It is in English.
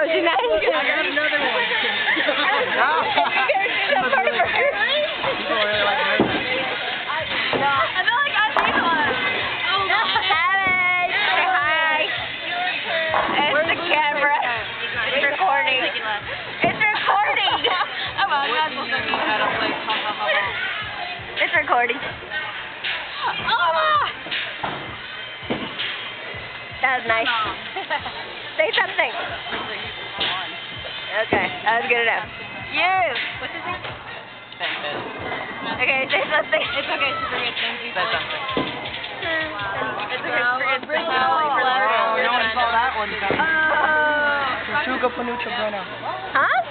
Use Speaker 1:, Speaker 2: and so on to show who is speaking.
Speaker 1: really nice.
Speaker 2: I got another one.
Speaker 3: Oh. Oh.
Speaker 1: It's recording.
Speaker 3: Oh,
Speaker 1: That was nice. Say something. Okay, that was good enough. You.
Speaker 3: What's his name?
Speaker 1: Okay, say something.
Speaker 3: It's okay to forget things.
Speaker 2: Say something.
Speaker 3: It's okay oh, to forget things.
Speaker 2: Oh, no one saw that one coming.
Speaker 1: Oh.
Speaker 2: Tortuga Panucha Bueno.
Speaker 1: Huh?